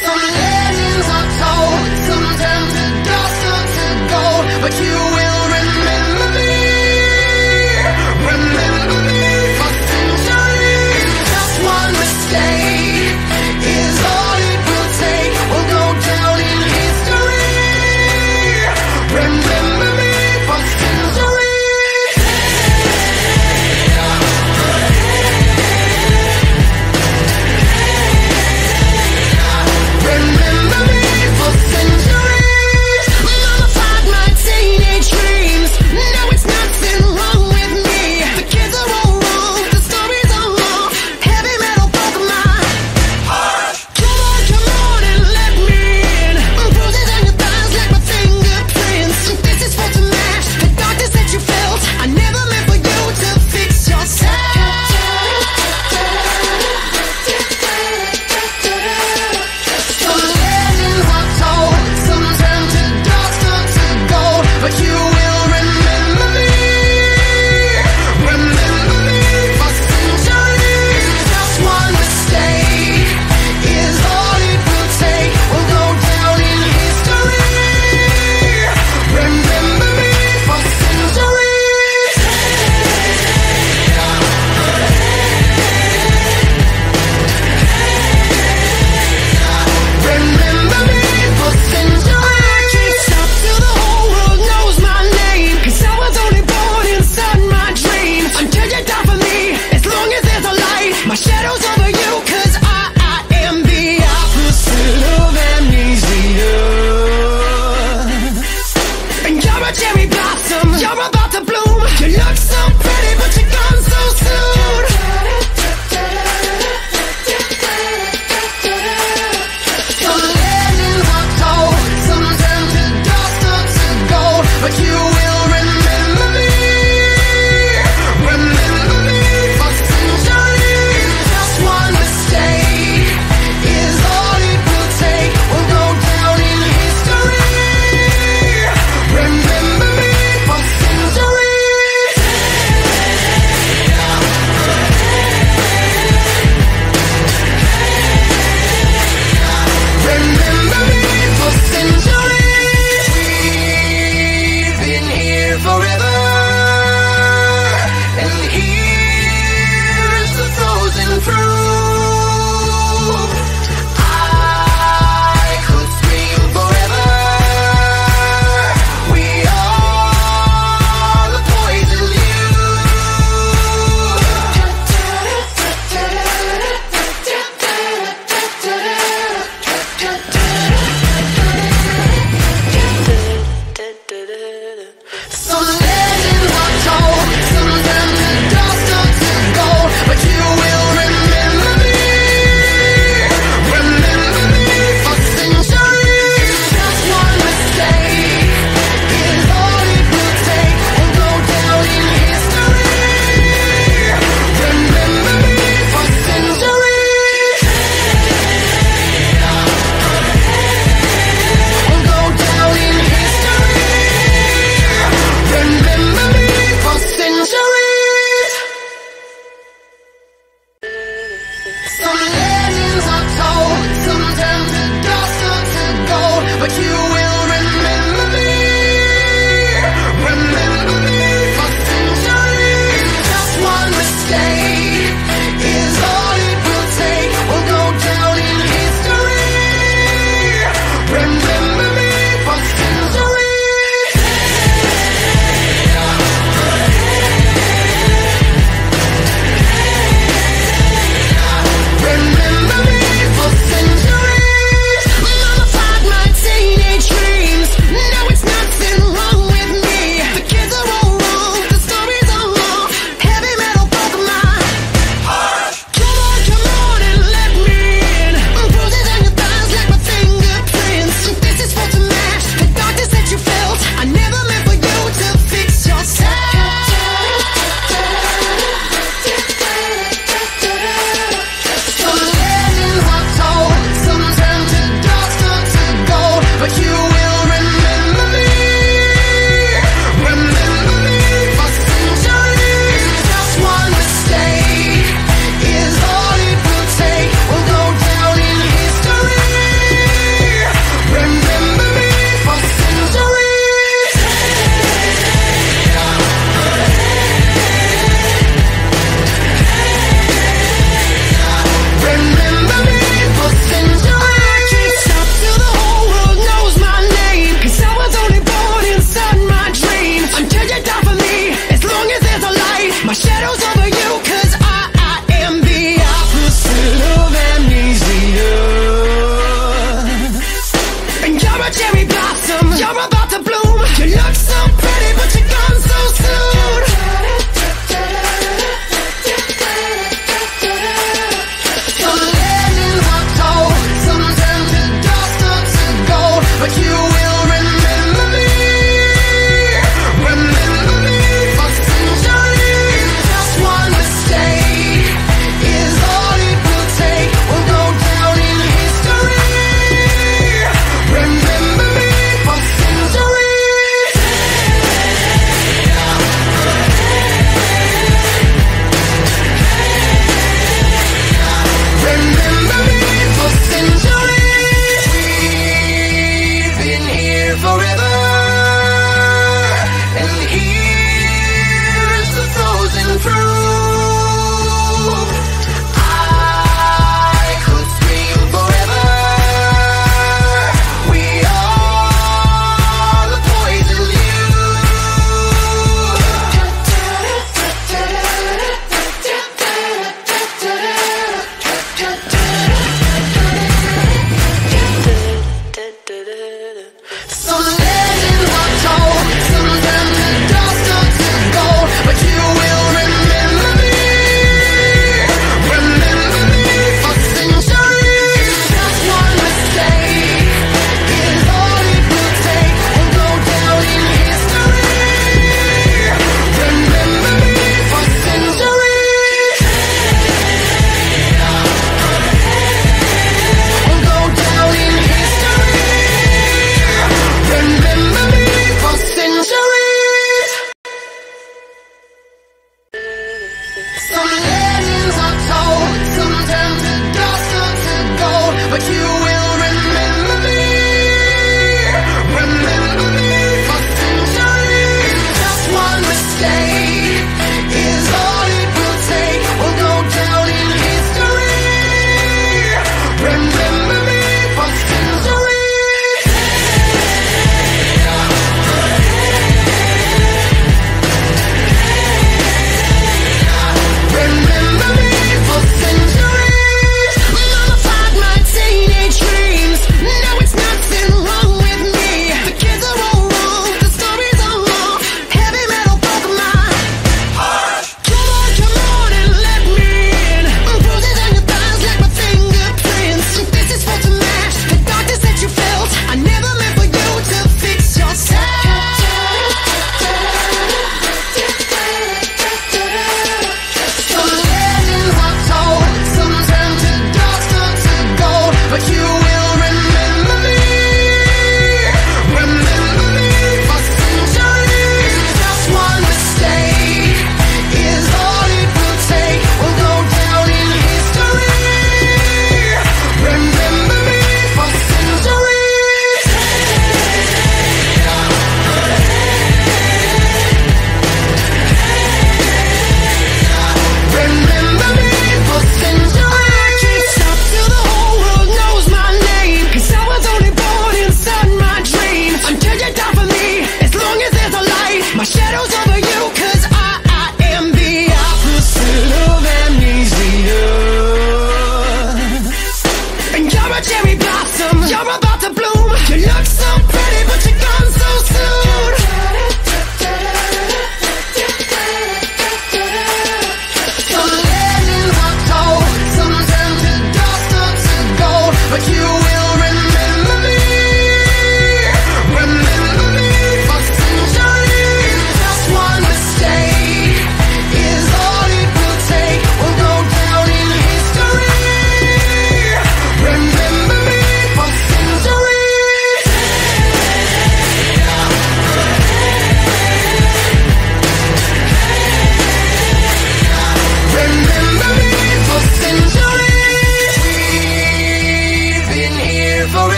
Some legends are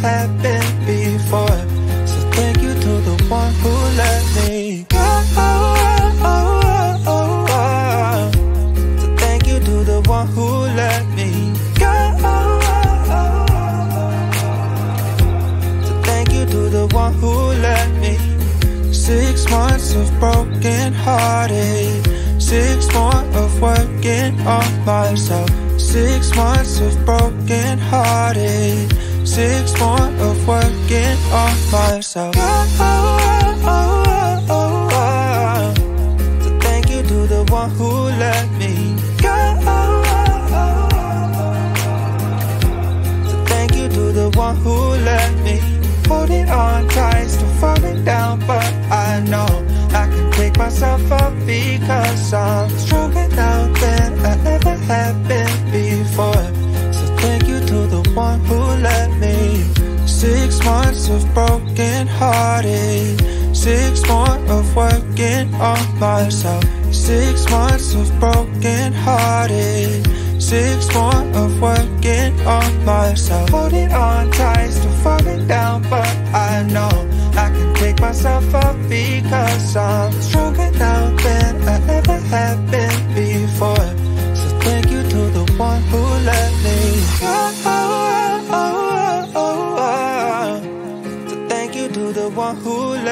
Been before. So thank you to the one who let me go. So thank you to the one who let me go. So thank you to the one who let me. Six months of broken hearted. Six more of working on myself. Six months of broken hearted. Six more of working on myself. Oh, oh, oh, oh, oh. So thank you to the one who let me go. So thank you to the one who let me holding on tight, still falling down, but I know I can pick myself up because I'm stronger now Months of broken hearted. Six more of working on myself. Six months of broken hearted. Six more of working on myself. Holding on tight, still falling down, but I know I can pick myself up because I'm stronger now than I ever have been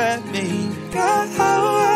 let me go.